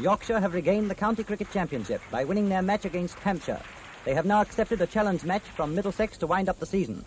Yorkshire have regained the county cricket championship by winning their match against Hampshire. They have now accepted a challenge match from Middlesex to wind up the season.